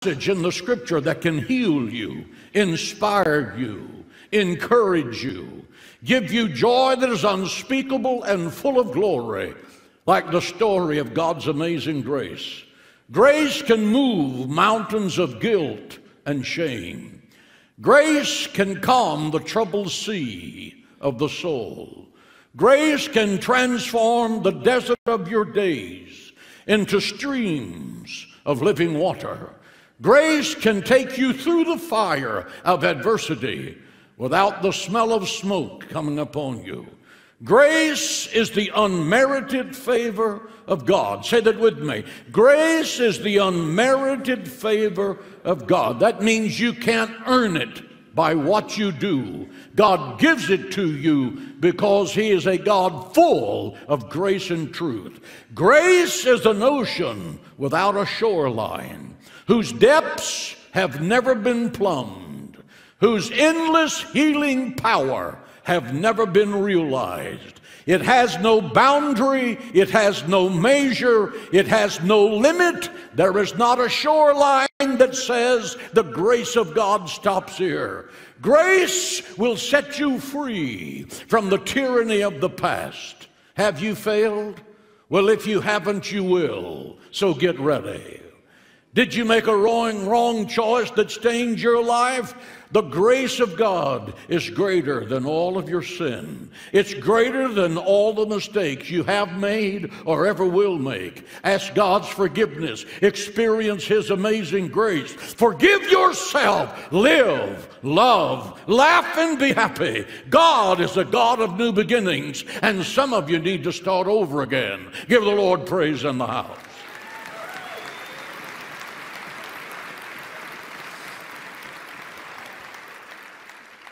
passage in the scripture that can heal you, inspire you, encourage you, give you joy that is unspeakable and full of glory, like the story of God's amazing grace. Grace can move mountains of guilt and shame. Grace can calm the troubled sea of the soul. Grace can transform the desert of your days into streams of living water. Grace can take you through the fire of adversity without the smell of smoke coming upon you. Grace is the unmerited favor of God. Say that with me. Grace is the unmerited favor of God. That means you can't earn it by what you do. God gives it to you because He is a God full of grace and truth. Grace is an ocean without a shoreline, whose depths have never been plumbed, whose endless healing power have never been realized. It has no boundary, it has no measure, it has no limit. There is not a shoreline that says the grace of God stops here. Grace will set you free from the tyranny of the past. Have you failed? Well, if you haven't, you will. So get ready. Did you make a wrong, wrong choice that stained your life? The grace of God is greater than all of your sin. It's greater than all the mistakes you have made or ever will make. Ask God's forgiveness. Experience His amazing grace. Forgive yourself. Live, love, laugh, and be happy. God is a God of new beginnings, and some of you need to start over again. Give the Lord praise in the house.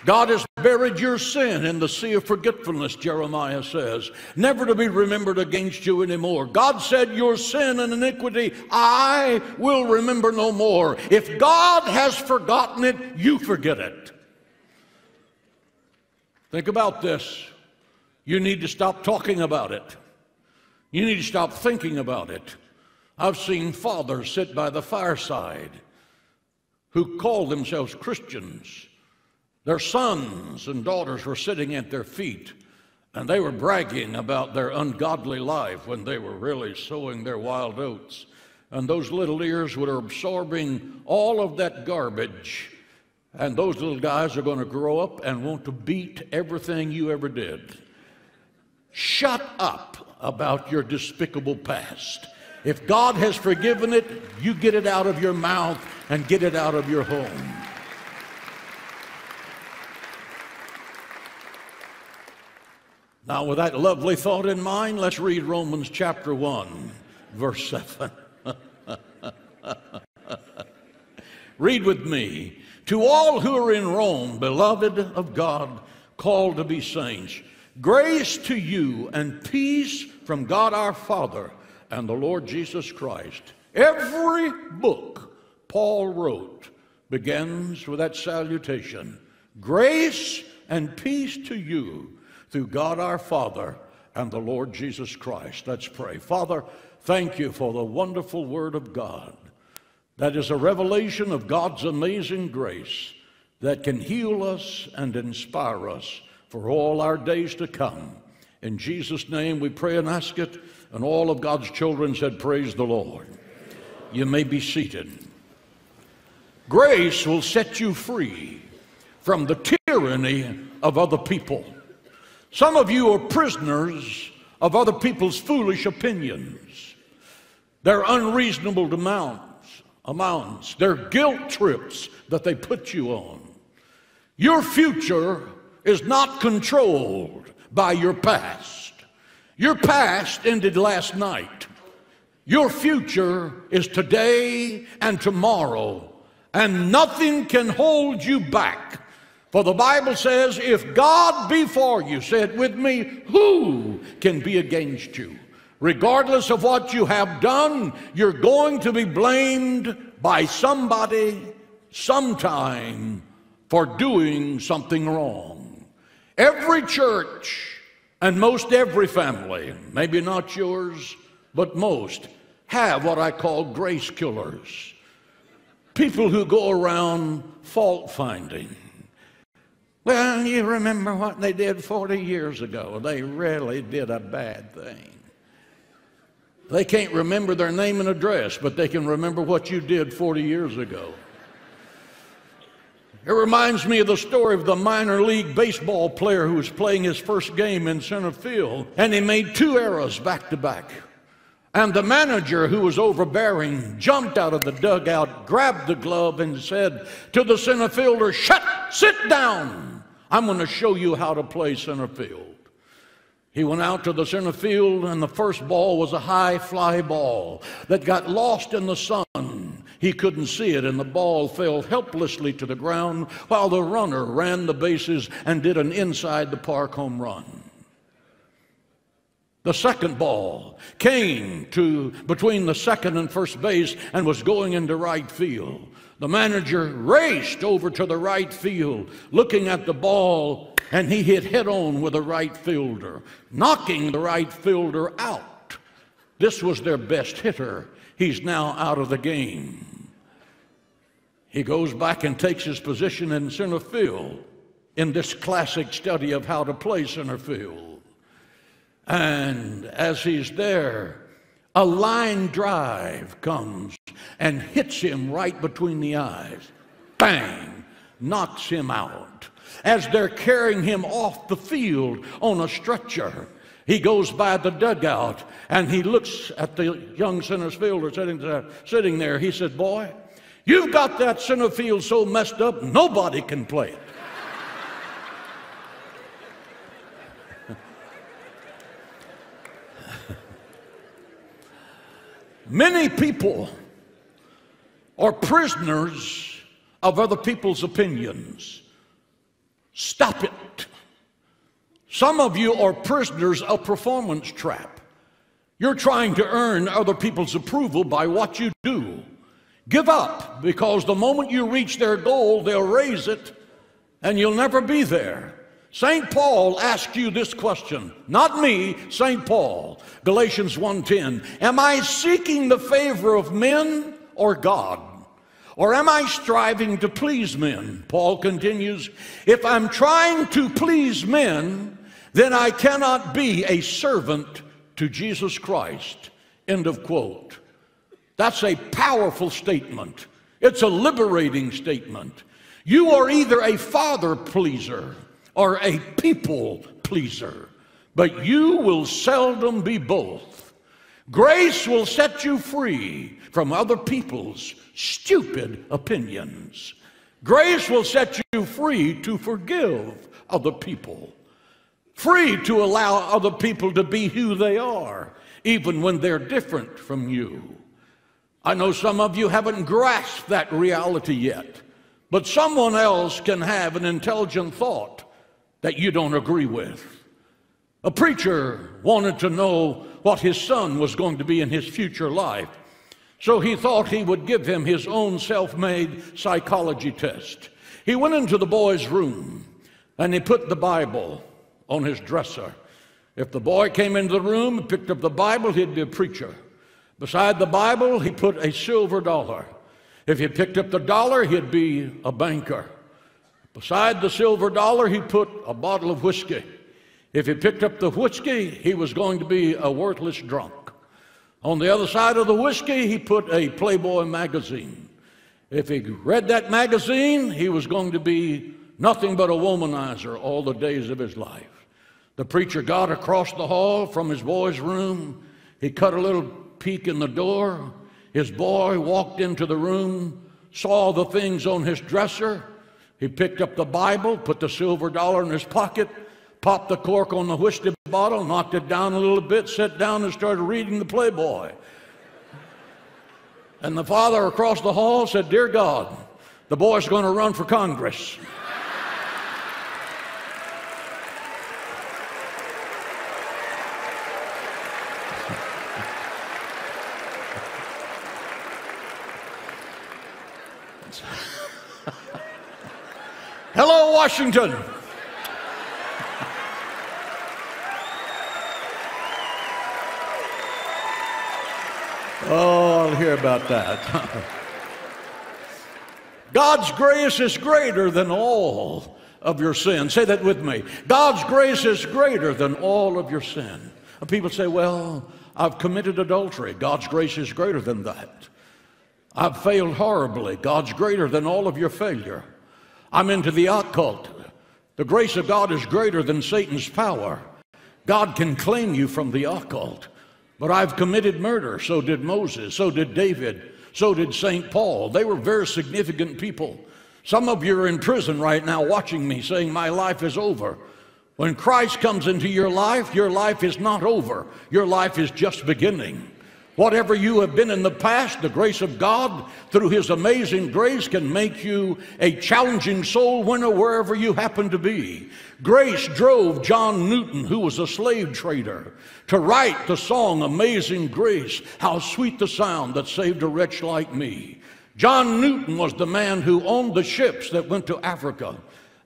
God has buried your sin in the sea of forgetfulness, Jeremiah says, never to be remembered against you anymore. God said, Your sin and iniquity I will remember no more. If God has forgotten it, you forget it. Think about this. You need to stop talking about it. You need to stop thinking about it. I've seen fathers sit by the fireside who call themselves Christians their sons and daughters were sitting at their feet, and they were bragging about their ungodly life when they were really sowing their wild oats. And those little ears were absorbing all of that garbage. And those little guys are going to grow up and want to beat everything you ever did. Shut up about your despicable past. If God has forgiven it, you get it out of your mouth and get it out of your home. Now, with that lovely thought in mind, let's read Romans chapter 1, verse 7. read with me. To all who are in Rome, beloved of God, called to be saints, grace to you and peace from God our Father and the Lord Jesus Christ. Every book Paul wrote begins with that salutation Grace and peace to you through God our Father and the Lord Jesus Christ. Let's pray. Father, thank you for the wonderful Word of God. That is a revelation of God's amazing grace that can heal us and inspire us for all our days to come. In Jesus' name we pray and ask it, and all of God's children said, Praise the Lord. You may be seated. Grace will set you free from the tyranny of other people. Some of you are prisoners of other people's foolish opinions. Their unreasonable demands, amounts, their guilt trips that they put you on. Your future is not controlled by your past. Your past ended last night. Your future is today and tomorrow, and nothing can hold you back for the Bible says, if God be for you, say it with me, who can be against you? Regardless of what you have done, you're going to be blamed by somebody sometime for doing something wrong. Every church and most every family, maybe not yours, but most, have what I call grace killers. people who go around fault finding. Well, you remember what they did 40 years ago. They really did a bad thing. They can't remember their name and address, but they can remember what you did 40 years ago. It reminds me of the story of the minor league baseball player who was playing his first game in center field, and he made two errors back to back. And the manager, who was overbearing, jumped out of the dugout, grabbed the glove, and said to the center fielder, Shut, sit down. I'm going to show you how to play center field. He went out to the center field, and the first ball was a high fly ball that got lost in the sun. He couldn't see it, and the ball fell helplessly to the ground while the runner ran the bases and did an inside the park home run. The second ball came to between the second and first base and was going into right field. The manager raced over to the right field, looking at the ball and he hit head on with a right fielder, knocking the right fielder out. This was their best hitter. He's now out of the game. He goes back and takes his position in center field in this classic study of how to play center field. And as he's there, a line drive comes and hits him right between the eyes. Bang! Knocks him out as they're carrying him off the field on a stretcher. He goes by the dugout and he looks at the young center fielder sitting there, sitting there. He said, Boy, you've got that center field so messed up, nobody can play it. Many people are prisoners of other people's opinions. Stop it. Some of you are prisoners of performance trap. You're trying to earn other people's approval by what you do. Give up because the moment you reach their goal, they'll raise it and you'll never be there. St. Paul asked you this question, not me, St. Paul. Galatians 1:10. Am I seeking the favor of men or God? Or am I striving to please men? Paul continues, if I'm trying to please men, then I cannot be a servant to Jesus Christ. End of quote. That's a powerful statement. It's a liberating statement. You are either a father pleaser or a people pleaser, but you will seldom be both. Grace will set you free from other people's stupid opinions. Grace will set you free to forgive other people, free to allow other people to be who they are, even when they're different from you. I know some of you haven't grasped that reality yet, but someone else can have an intelligent thought that you don't agree with. A preacher wanted to know what his son was going to be in his future life. So he thought he would give him his own self made psychology test. He went into the boy's room and he put the Bible on his dresser. If the boy came into the room and picked up the Bible, he'd be a preacher. Beside the Bible, he put a silver dollar. If he picked up the dollar, he'd be a banker. Beside the silver dollar, he put a bottle of whiskey. If he picked up the whiskey, he was going to be a worthless drunk. On the other side of the whiskey, he put a Playboy magazine. If he read that magazine, he was going to be nothing but a womanizer all the days of his life. The preacher got across the hall from his boy's room. He cut a little peek in the door. His boy walked into the room, saw the things on his dresser. He picked up the Bible, put the silver dollar in his pocket, popped the cork on the whiskey bottle, knocked it down a little bit, sat down and started reading the Playboy. And the father across the hall said, Dear God, the boy's going to run for Congress. Hello, Washington. Oh, I'll hear about that. God's grace is greater than all of your sin. Say that with me. God's grace is greater than all of your sin. And people say, well, I've committed adultery. God's grace is greater than that. I've failed horribly. God's greater than all of your failure. I'm into the occult. The grace of God is greater than Satan's power. God can claim you from the occult. But I've committed murder. So did Moses. So did David. So did St. Paul. They were very significant people. Some of you are in prison right now watching me saying, My life is over. When Christ comes into your life, your life is not over. Your life is just beginning. Whatever you have been in the past, the grace of God, through His amazing grace, can make you a challenging soul winner wherever you happen to be. Grace drove John Newton, who was a slave trader, to write the song Amazing Grace. How sweet the sound that saved a wretch like me. John Newton was the man who owned the ships that went to Africa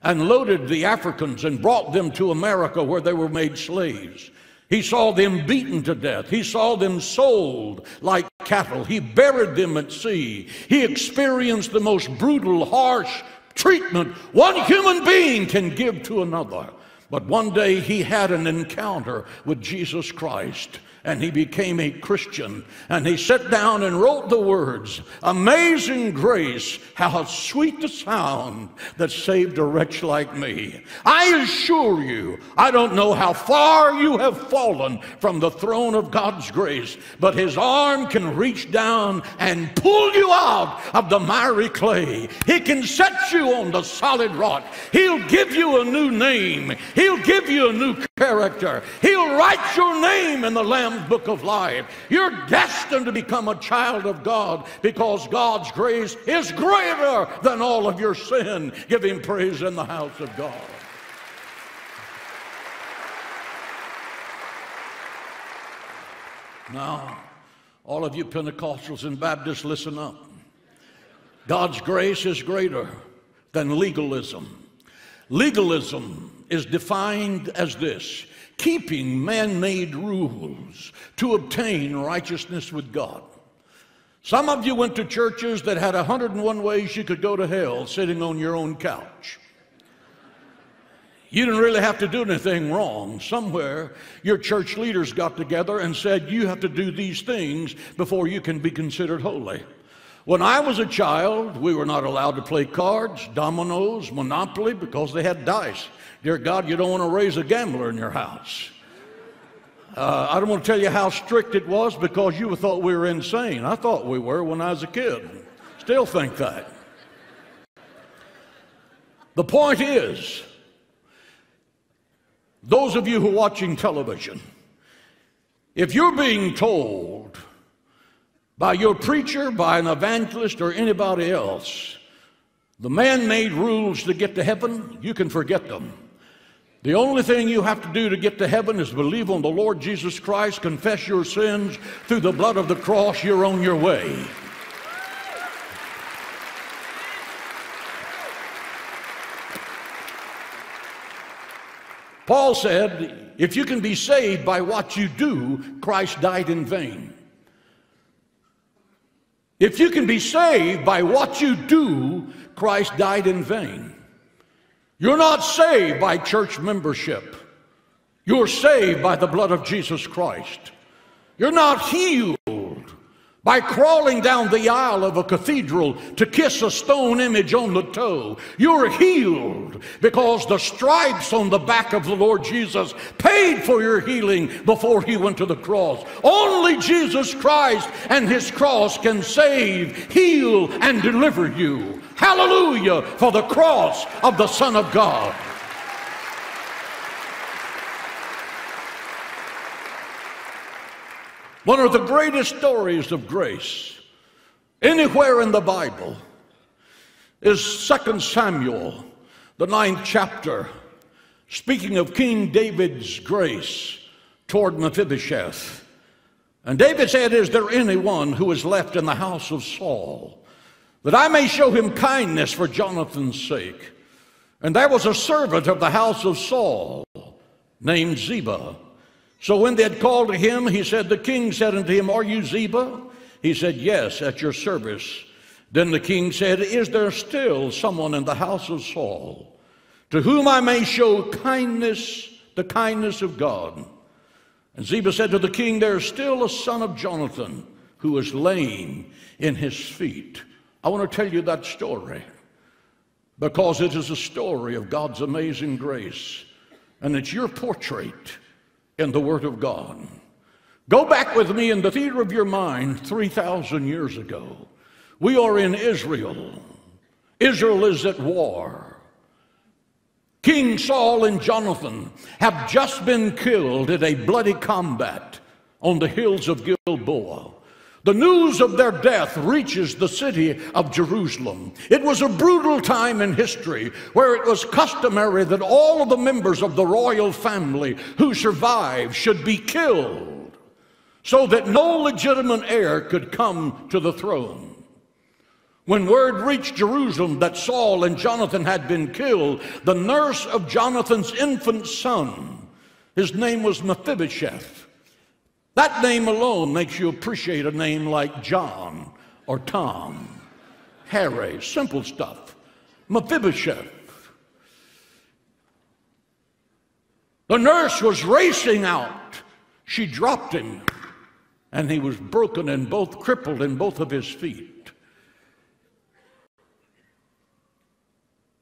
and loaded the Africans and brought them to America where they were made slaves. He saw them beaten to death. He saw them sold like cattle. He buried them at sea. He experienced the most brutal, harsh treatment one human being can give to another. But one day he had an encounter with Jesus Christ and he became a Christian. And he sat down and wrote the words Amazing grace, how sweet the sound that saved a wretch like me. I assure you, I don't know how far you have fallen from the throne of God's grace, but his arm can reach down and pull you out of the miry clay. He can set you on the solid rock. He'll give you a new name, he'll give you a new character, he'll write your name in the Lamb's book of life. You're destined to become a child of God because God's grace is greater than all of your sin. Give him praise in the house of God. Now, all of you Pentecostals and Baptists, listen up. God's grace is greater than legalism. Legalism is defined as this keeping man made rules to obtain righteousness with God. Some of you went to churches that had 101 ways you could go to hell sitting on your own couch. You didn't really have to do anything wrong. Somewhere, your church leaders got together and said, You have to do these things before you can be considered holy. When I was a child, we were not allowed to play cards, dominoes, Monopoly because they had dice. Dear God, you don't want to raise a gambler in your house. Uh, I don't want to tell you how strict it was because you thought we were insane. I thought we were when I was a kid. Still think that. The point is, those of you who are watching television, if you're being told by your preacher, by an evangelist, or anybody else, the man made rules to get to heaven, you can forget them. The only thing you have to do to get to heaven is believe on the Lord Jesus Christ, confess your sins through the blood of the cross, you're on your way. Paul said, if you can be saved by what you do, Christ died in vain. If you can be saved by what you do, Christ died in vain. You're not saved by church membership. You're saved by the blood of Jesus Christ. You're not healed by crawling down the aisle of a cathedral to kiss a stone image on the toe. You're healed because the stripes on the back of the Lord Jesus paid for your healing before he went to the cross. Only Jesus Christ and his cross can save, heal, and deliver you. Hallelujah for the cross of the Son of God. One of the greatest stories of grace anywhere in the Bible is 2 Samuel, the ninth chapter, speaking of King David's grace toward Mephibosheth. And David said, Is there anyone who is left in the house of Saul? that I may show him kindness for Jonathan's sake. And there was a servant of the house of Saul named Ziba. So when they had called to him, he said, The king said unto him, Are you Ziba? He said, Yes, at your service. Then the king said, Is there still someone in the house of Saul to whom I may show kindness, the kindness of God? And Ziba said to the king, There is still a son of Jonathan who is lame in his feet. I want to tell you that story because it is a story of God's amazing grace, and it's your portrait in the Word of God. Go back with me in the theater of your mind 3,000 years ago. We are in Israel. Israel is at war. King Saul and Jonathan have just been killed in a bloody combat on the hills of Gilboa. The news of their death reaches the city of Jerusalem. It was a brutal time in history where it was customary that all of the members of the royal family who survived should be killed so that no legitimate heir could come to the throne. When word reached Jerusalem that Saul and Jonathan had been killed, the nurse of Jonathan's infant son, his name was Mephibosheth. That name alone makes you appreciate a name like John or Tom, Harry, simple stuff. Mephibosheth. The nurse was racing out. She dropped him, and he was broken and both crippled in both of his feet.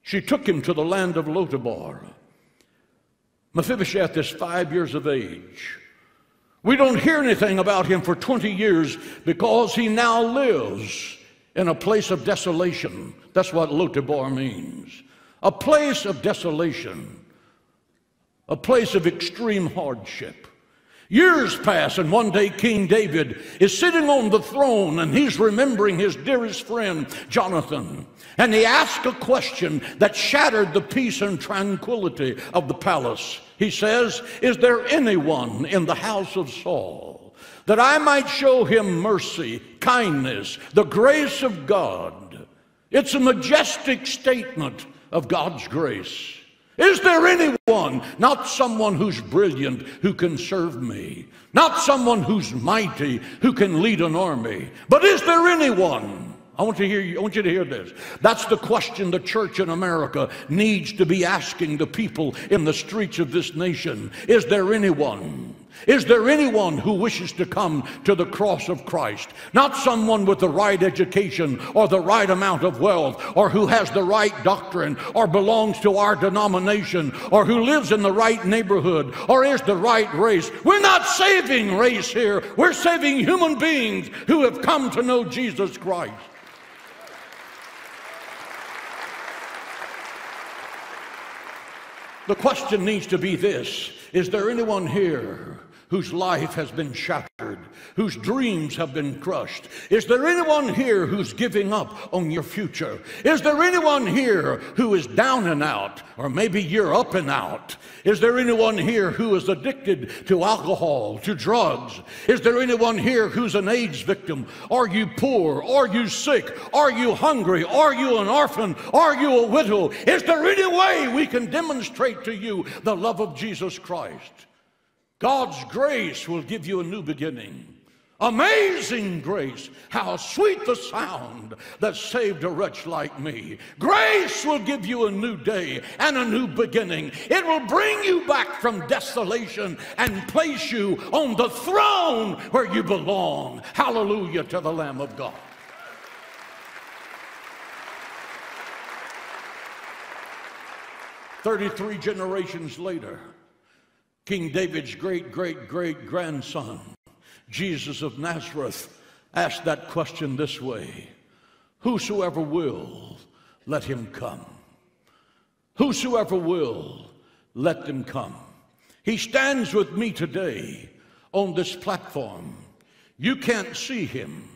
She took him to the land of Lodebar. Mephibosheth is five years of age. We don't hear anything about him for 20 years because he now lives in a place of desolation. That's what Lodebar means. A place of desolation, a place of extreme hardship. Years pass, and one day King David is sitting on the throne and he's remembering his dearest friend, Jonathan. And he asks a question that shattered the peace and tranquility of the palace. He says, Is there anyone in the house of Saul that I might show him mercy, kindness, the grace of God? It's a majestic statement of God's grace. Is there anyone, not someone who's brilliant who can serve me, not someone who's mighty who can lead an army, but is there anyone? I want, to hear you, I want you to hear this. That's the question the church in America needs to be asking the people in the streets of this nation. Is there anyone is there anyone who wishes to come to the cross of Christ? Not someone with the right education or the right amount of wealth or who has the right doctrine or belongs to our denomination or who lives in the right neighborhood or is the right race. We're not saving race here. We're saving human beings who have come to know Jesus Christ. The question needs to be this. Is there anyone here whose life has been shattered, whose dreams have been crushed? Is there anyone here who's giving up on your future? Is there anyone here who is down and out, or maybe you're up and out? Is there anyone here who is addicted to alcohol, to drugs? Is there anyone here who's an AIDS victim? Are you poor? Are you sick? Are you hungry? Are you an orphan? Are you a widow? Is there any way we can demonstrate to you the love of Jesus Christ? God's grace will give you a new beginning. Amazing grace, how sweet the sound that saved a wretch like me. Grace will give you a new day and a new beginning. It will bring you back from desolation and place you on the throne where you belong. Hallelujah to the Lamb of God. Thirty-three generations later, King David's great great great grandson, Jesus of Nazareth, asked that question this way Whosoever will, let him come. Whosoever will, let them come. He stands with me today on this platform. You can't see him,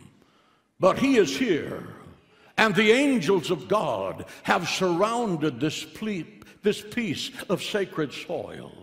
but he is here. And the angels of God have surrounded this, ple- this piece of sacred soil.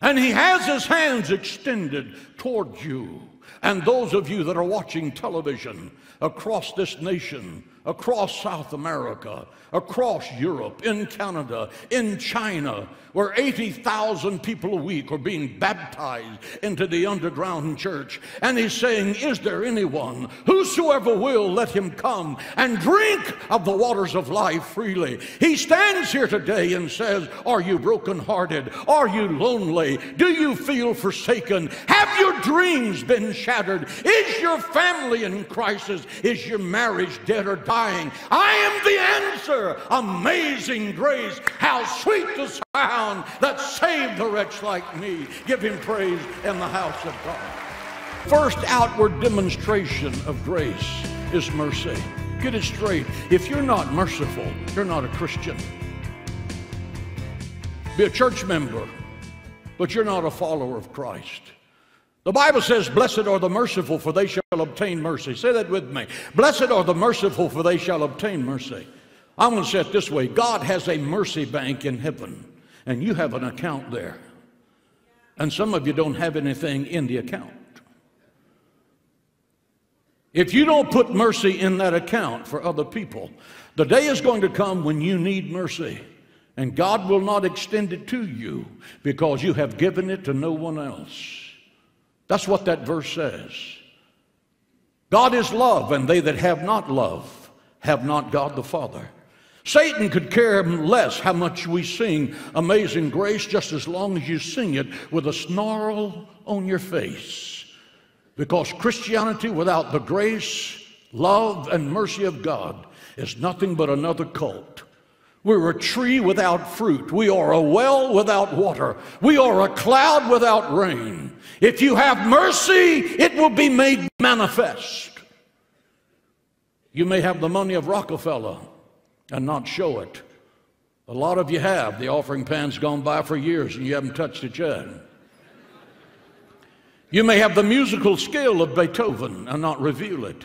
And he has his hands extended towards you and those of you that are watching television across this nation, across South America, across Europe, in Canada, in China, where 80,000 people a week are being baptized into the underground church. And he's saying, Is there anyone, whosoever will, let him come and drink of the waters of life freely? He stands here today and says, Are you brokenhearted? Are you lonely? Do you feel forsaken? Have your dreams been shattered? Is your family in crisis? Is your marriage dead or dying? I am the answer. Amazing grace. How sweet the sound that saved a wretch like me. Give him praise in the house of God. First outward demonstration of grace is mercy. Get it straight. If you're not merciful, you're not a Christian. Be a church member, but you're not a follower of Christ. The Bible says, Blessed are the merciful, for they shall obtain mercy. Say that with me. Blessed are the merciful, for they shall obtain mercy. I'm going to say it this way God has a mercy bank in heaven, and you have an account there. And some of you don't have anything in the account. If you don't put mercy in that account for other people, the day is going to come when you need mercy, and God will not extend it to you because you have given it to no one else. That's what that verse says. God is love, and they that have not love have not God the Father. Satan could care less how much we sing Amazing Grace just as long as you sing it with a snarl on your face. Because Christianity without the grace, love, and mercy of God is nothing but another cult. We're a tree without fruit. We are a well without water. We are a cloud without rain. If you have mercy, it will be made manifest. You may have the money of Rockefeller and not show it. A lot of you have. The offering pan's gone by for years and you haven't touched it yet. You may have the musical skill of Beethoven and not reveal it.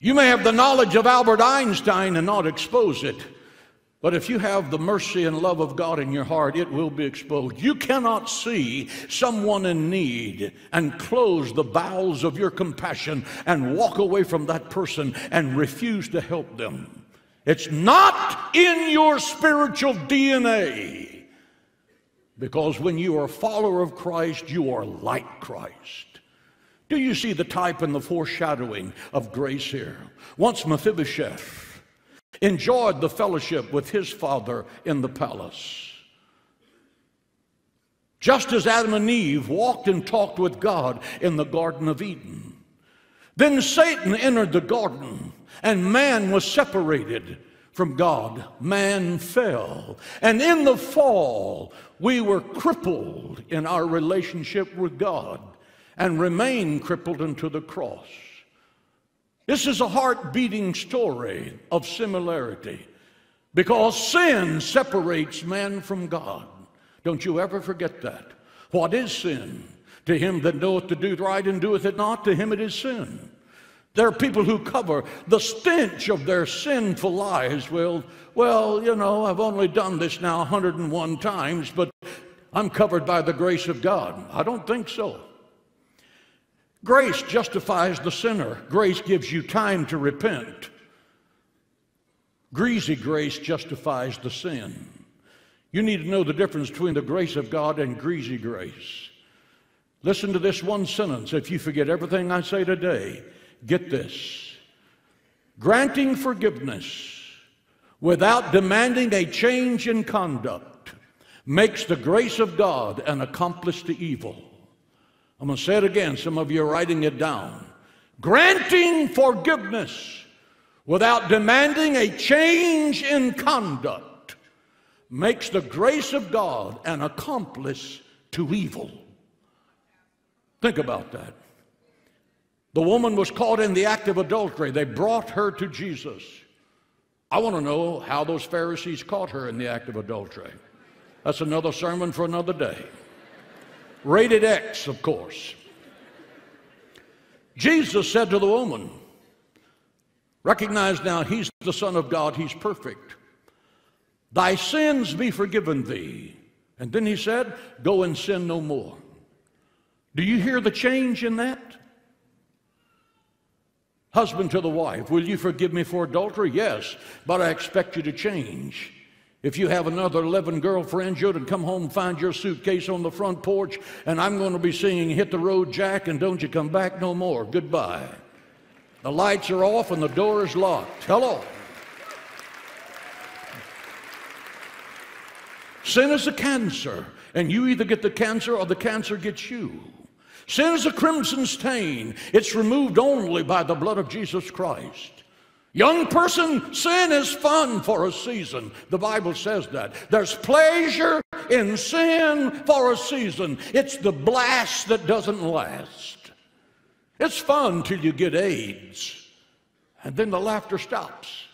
You may have the knowledge of Albert Einstein and not expose it. But if you have the mercy and love of God in your heart, it will be exposed. You cannot see someone in need and close the bowels of your compassion and walk away from that person and refuse to help them. It's not in your spiritual DNA. Because when you are a follower of Christ, you are like Christ. Do you see the type and the foreshadowing of grace here? Once Mephibosheth enjoyed the fellowship with his father in the palace. Just as Adam and Eve walked and talked with God in the Garden of Eden. Then Satan entered the garden, and man was separated from God. Man fell. And in the fall, we were crippled in our relationship with God and remain crippled unto the cross. This is a heart beating story of similarity because sin separates man from God. Don't you ever forget that. What is sin? To him that knoweth to do right and doeth it not, to him it is sin. There are people who cover the stench of their sinful lives. Well, well, you know, I've only done this now 101 times, but I'm covered by the grace of God. I don't think so. Grace justifies the sinner. Grace gives you time to repent. Greasy grace justifies the sin. You need to know the difference between the grace of God and greasy grace. Listen to this one sentence. If you forget everything I say today, get this. Granting forgiveness without demanding a change in conduct makes the grace of God an accomplice to evil. I'm going to say it again. Some of you are writing it down. Granting forgiveness without demanding a change in conduct makes the grace of God an accomplice to evil. Think about that. The woman was caught in the act of adultery. They brought her to Jesus. I want to know how those Pharisees caught her in the act of adultery. That's another sermon for another day. Rated X, of course. Jesus said to the woman, Recognize now, he's the Son of God, he's perfect. Thy sins be forgiven thee. And then he said, Go and sin no more. Do you hear the change in that? Husband to the wife, will you forgive me for adultery? Yes, but I expect you to change. If you have another 11 girlfriends, you're to come home and find your suitcase on the front porch, and I'm going to be singing Hit the Road, Jack, and don't you come back no more. Goodbye. The lights are off and the door is locked. Hello. Sin is a cancer, and you either get the cancer or the cancer gets you. Sin is a crimson stain. It's removed only by the blood of Jesus Christ. Young person, sin is fun for a season. The Bible says that. There's pleasure in sin for a season. It's the blast that doesn't last. It's fun till you get AIDS, and then the laughter stops.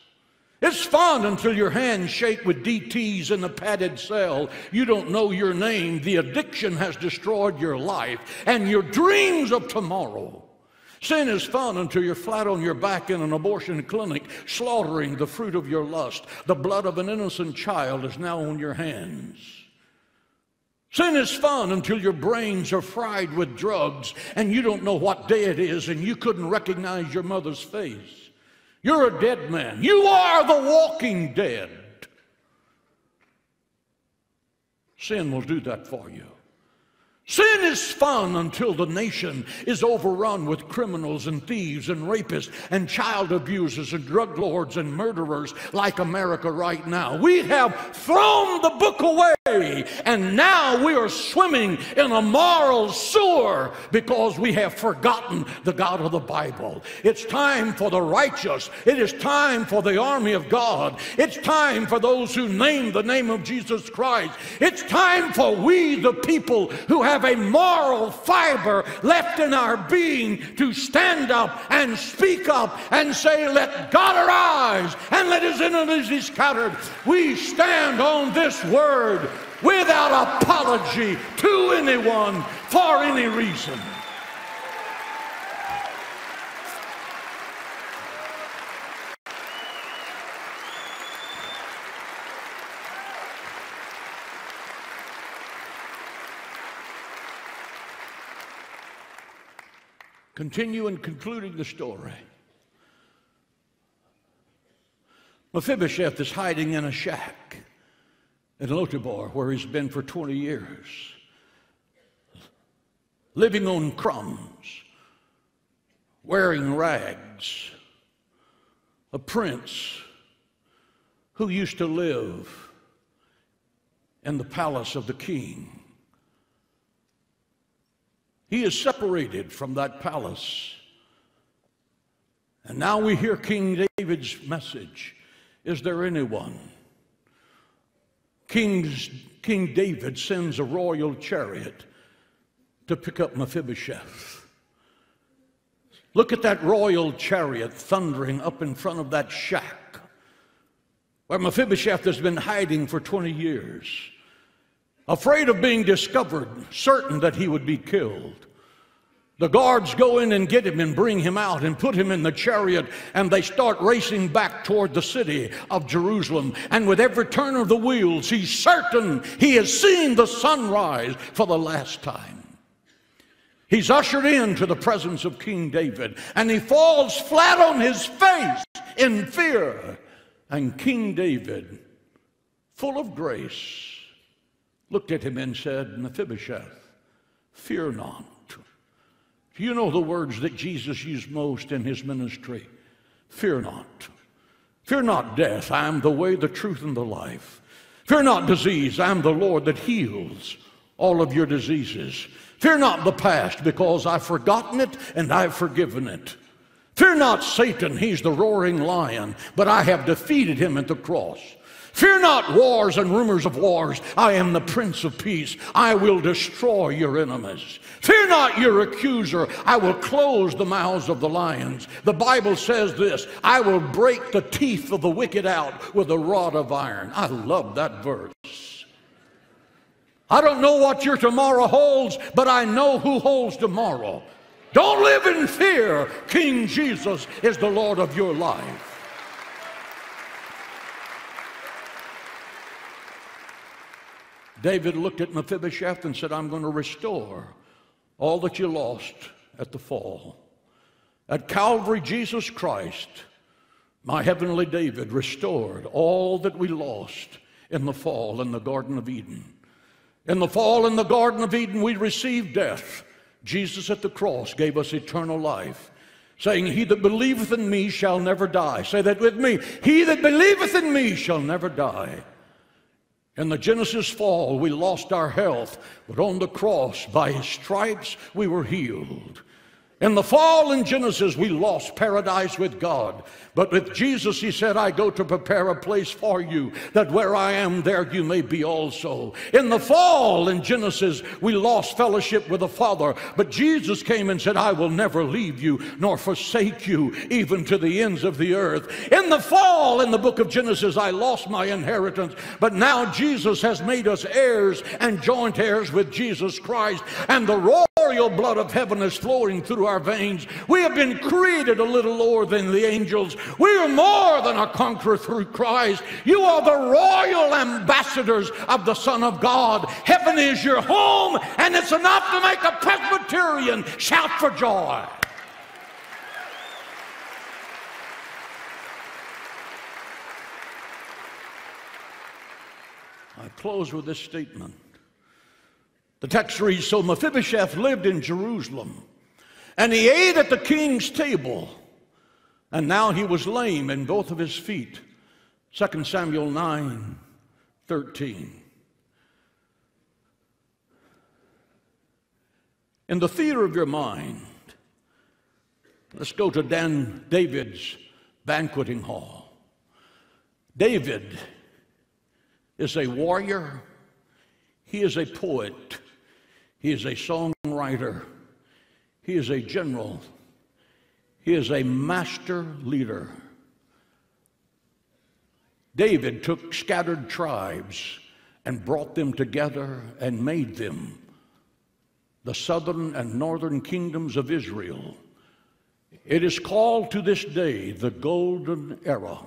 It's fun until your hands shake with DTs in the padded cell. You don't know your name. The addiction has destroyed your life and your dreams of tomorrow. Sin is fun until you're flat on your back in an abortion clinic, slaughtering the fruit of your lust. The blood of an innocent child is now on your hands. Sin is fun until your brains are fried with drugs and you don't know what day it is and you couldn't recognize your mother's face. You're a dead man. You are the walking dead. Sin will do that for you. Sin is fun until the nation is overrun with criminals and thieves and rapists and child abusers and drug lords and murderers like America right now. We have thrown the book away and now we are swimming in a moral sewer because we have forgotten the God of the Bible. It's time for the righteous. It is time for the army of God. It's time for those who name the name of Jesus Christ. It's time for we, the people who have have a moral fiber left in our being to stand up and speak up and say, Let God arise and let his enemies be scattered. We stand on this word without apology to anyone for any reason. Continue in concluding the story. Mephibosheth is hiding in a shack in Lodebar where he's been for 20 years, living on crumbs, wearing rags. A prince who used to live in the palace of the king he is separated from that palace. And now we hear King David's message Is there anyone? King's, King David sends a royal chariot to pick up Mephibosheth. Look at that royal chariot thundering up in front of that shack where Mephibosheth has been hiding for 20 years afraid of being discovered, certain that he would be killed. The guards go in and get him and bring him out and put him in the chariot, and they start racing back toward the city of Jerusalem. And with every turn of the wheels, he's certain he has seen the sunrise for the last time. He's ushered into the presence of King David, and he falls flat on his face in fear. And King David, full of grace, looked at him and said, Mephibosheth, fear not. Do you know the words that Jesus used most in his ministry? Fear not. Fear not death. I am the way, the truth, and the life. Fear not disease. I am the Lord that heals all of your diseases. Fear not the past because I've forgotten it and I've forgiven it. Fear not Satan. He's the roaring lion, but I have defeated him at the cross. Fear not wars and rumors of wars. I am the Prince of Peace. I will destroy your enemies. Fear not your accuser. I will close the mouths of the lions. The Bible says this I will break the teeth of the wicked out with a rod of iron. I love that verse. I don't know what your tomorrow holds, but I know who holds tomorrow. Don't live in fear. King Jesus is the Lord of your life. David looked at Mephibosheth and said, I'm going to restore all that you lost at the fall. At Calvary, Jesus Christ, my heavenly David, restored all that we lost in the fall in the Garden of Eden. In the fall in the Garden of Eden, we received death. Jesus at the cross gave us eternal life, saying, He that believeth in me shall never die. Say that with me. He that believeth in me shall never die. In the Genesis fall, we lost our health, but on the cross, by his stripes, we were healed. In the fall in Genesis, we lost paradise with God. But with Jesus, he said, I go to prepare a place for you, that where I am, there you may be also. In the fall in Genesis, we lost fellowship with the Father. But Jesus came and said, I will never leave you nor forsake you, even to the ends of the earth. In the fall in the book of Genesis, I lost my inheritance. But now Jesus has made us heirs and joint heirs with Jesus Christ. And the royal blood of heaven is flowing through our veins. We have been created a little lower than the angels. We are more than a conqueror through Christ. You are the royal ambassadors of the Son of God. Heaven is your home, and it's enough to make a Presbyterian shout for joy. I close with this statement. The text reads So Mephibosheth lived in Jerusalem, and he ate at the king's table. And now he was lame in both of his feet. 2 Samuel 9 13. In the theater of your mind, let's go to Dan David's banqueting hall. David is a warrior, he is a poet, he is a songwriter, he is a general, he is a master leader. David took scattered tribes and brought them together and made them the southern and northern kingdoms of Israel. It is called to this day the Golden Era,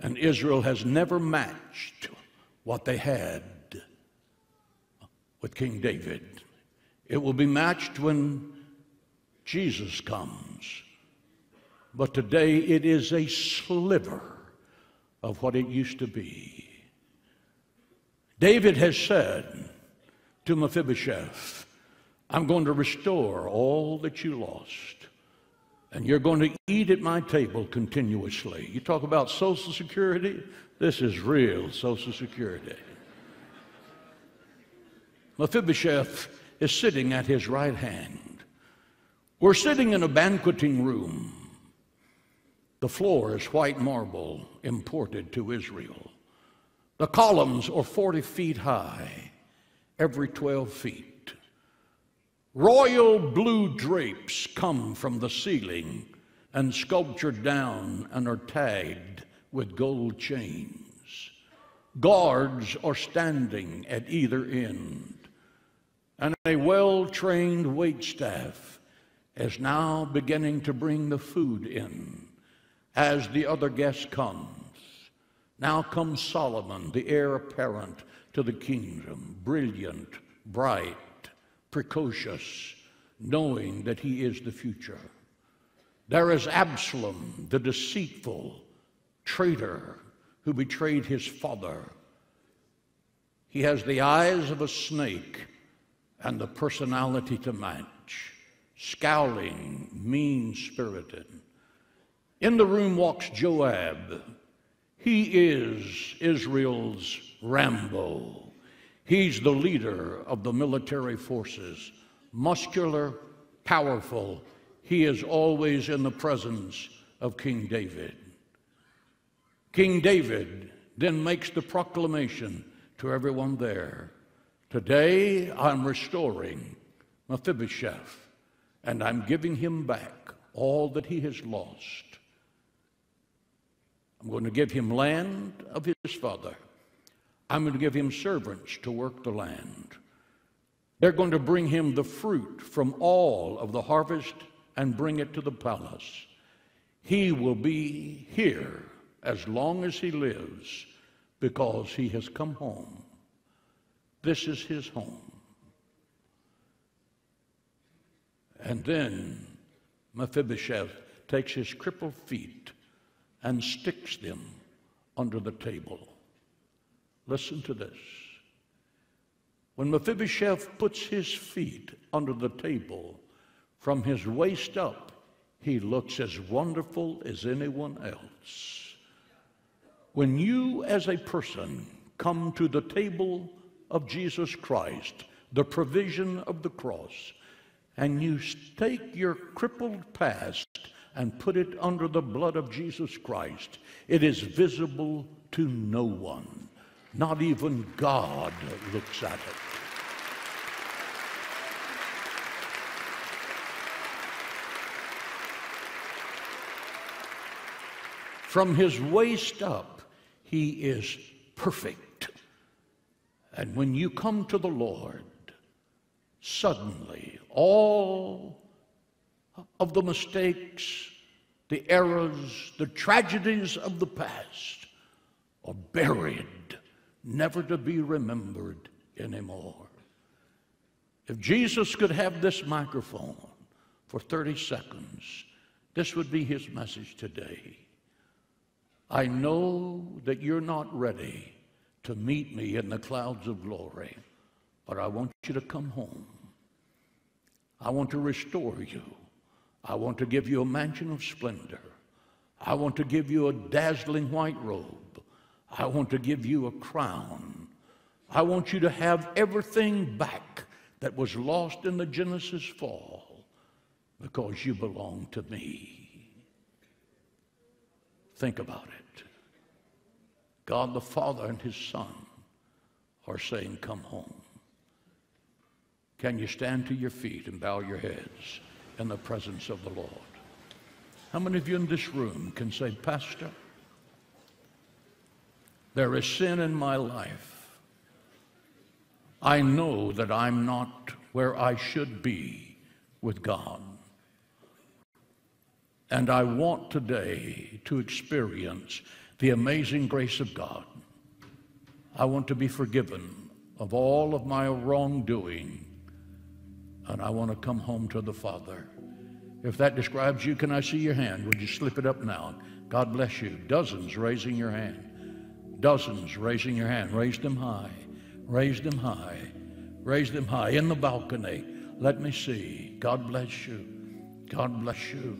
and Israel has never matched what they had with King David. It will be matched when Jesus comes. But today it is a sliver of what it used to be. David has said to Mephibosheth, I'm going to restore all that you lost. And you're going to eat at my table continuously. You talk about Social Security, this is real Social Security. Mephibosheth is sitting at his right hand. We're sitting in a banqueting room. The floor is white marble imported to Israel. The columns are 40 feet high, every 12 feet. Royal blue drapes come from the ceiling and sculptured down and are tagged with gold chains. Guards are standing at either end, and a well trained waitstaff is now beginning to bring the food in as the other guest comes. Now comes Solomon, the heir apparent to the kingdom, brilliant, bright, precocious, knowing that he is the future. There is Absalom, the deceitful traitor who betrayed his father. He has the eyes of a snake and the personality to match scowling, mean spirited. In the room walks Joab. He is Israel's Rambo. He's the leader of the military forces, muscular, powerful. He is always in the presence of King David. King David then makes the proclamation to everyone there Today I'm restoring Mephibosheth and I'm giving him back all that he has lost. I'm going to give him land of his father. I'm going to give him servants to work the land. They're going to bring him the fruit from all of the harvest and bring it to the palace. He will be here as long as he lives because he has come home. This is his home. And then Mephibosheth takes his crippled feet and sticks them under the table. Listen to this. When Mephibosheth puts his feet under the table, from his waist up, he looks as wonderful as anyone else. When you, as a person, come to the table of Jesus Christ, the provision of the cross, and you take your crippled past and put it under the blood of Jesus Christ, it is visible to no one. Not even God looks at it. From his waist up, he is perfect. And when you come to the Lord, suddenly all of the mistakes, the errors, the tragedies of the past are buried, never to be remembered anymore. If Jesus could have this microphone for 30 seconds, this would be his message today. I know that you're not ready to meet me in the clouds of glory, but I want you to come home. I want to restore you. I want to give you a mansion of splendor. I want to give you a dazzling white robe. I want to give you a crown. I want you to have everything back that was lost in the Genesis fall because you belong to me. Think about it. God the Father and His Son are saying, Come home. Can you stand to your feet and bow your heads in the presence of the Lord? How many of you in this room can say, Pastor, there is sin in my life. I know that I'm not where I should be with God. And I want today to experience the amazing grace of God. I want to be forgiven of all of my wrongdoing and I want to come home to the Father. If that describes you, can I see your hand? Would you slip it up now? God bless you. Dozens raising your hand. Dozens raising your hand. Raise them high. Raise them high. Raise them high. In the balcony. Let me see. God bless you. God bless you.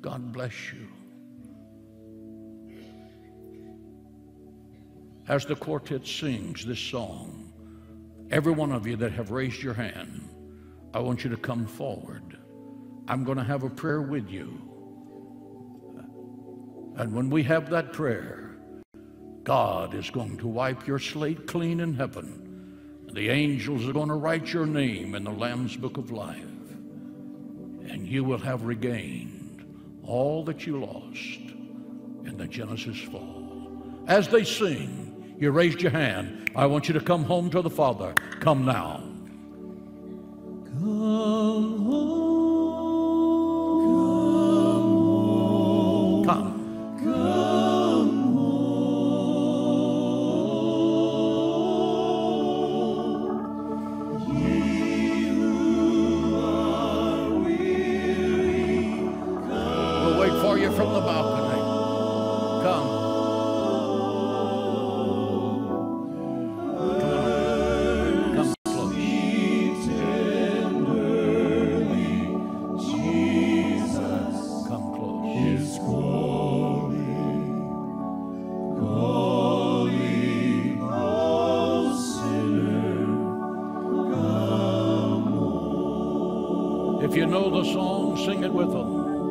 God bless you. As the quartet sings this song, every one of you that have raised your hand, I want you to come forward. I'm going to have a prayer with you. And when we have that prayer, God is going to wipe your slate clean in heaven. The angels are going to write your name in the Lamb's Book of Life. And you will have regained all that you lost in the Genesis fall. As they sing, you raised your hand. I want you to come home to the Father. Come now. Song, sing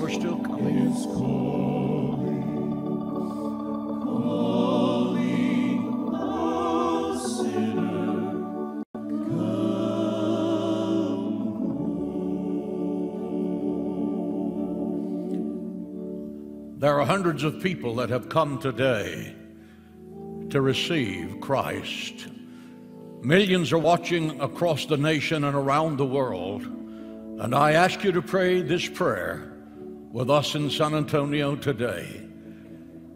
with them. still coming. There are hundreds of people that have come today to receive Christ. Millions are watching across the nation and around the world. And I ask you to pray this prayer with us in San Antonio today.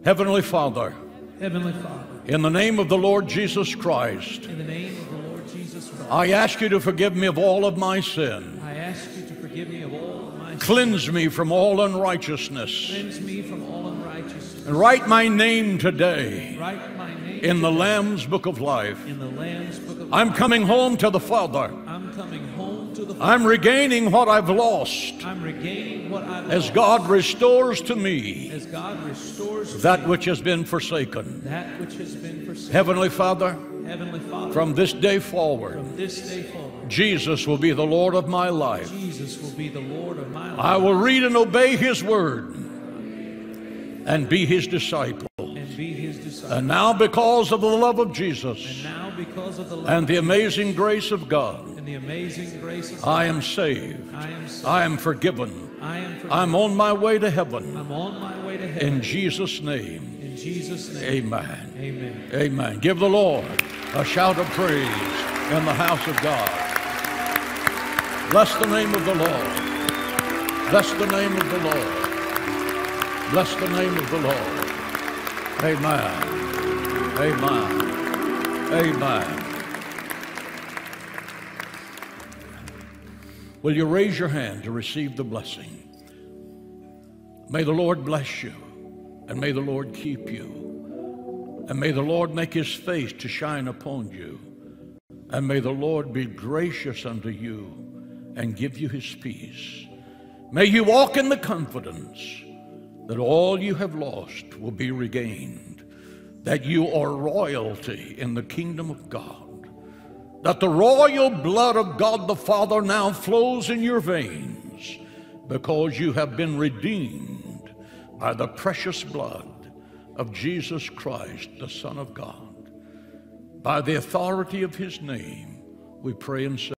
Heavenly Father, Heavenly Father, in the name of the Lord Jesus Christ, in the name of the Lord Jesus Christ, I ask you to forgive me of all of my sin. I ask you to forgive me of all of my sins. Cleanse me from all unrighteousness. Cleanse me from all unrighteousness. And write my name today Write my name in the Lamb's Book of Life. in the Lamb's Book of Life. I'm coming home to the Father. I'm coming home to the Father. I'm regaining what I've lost what I've as. God restores to me as God restores that me which has been forsaken. that has been forsaken. Heavenly Father, Heavenly Father, from this day forward, from this day forward, Jesus will be the Lord of my life. Jesus will be the Lord of my life I will read and obey His word and be His disciple. And be his disciple. And now, because of the love of Jesus And now, because of the love and the amazing grace of God, and the amazing grace of God, I am saved. I am saved. I am forgiven. I am forgiven. I'm on my way to heaven. I'm on my way to heaven. In Jesus' name, In Jesus' name. amen. Amen. Amen. Give the Lord a shout of praise in the house of God. Bless the name of the Lord. Bless the name of the Lord. Bless the name of the Lord. Amen. Amen. Amen. Will you raise your hand to receive the blessing? May the Lord bless you, and may the Lord keep you. And may the Lord make his face to shine upon you. And may the Lord be gracious unto you and give you his peace. May you walk in the confidence that all you have lost will be regained, that you are royalty in the kingdom of God, that the royal blood of God the Father now flows in your veins because you have been redeemed by the precious blood of Jesus Christ, the Son of God. By the authority of his name, we pray and say,